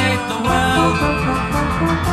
populate the world.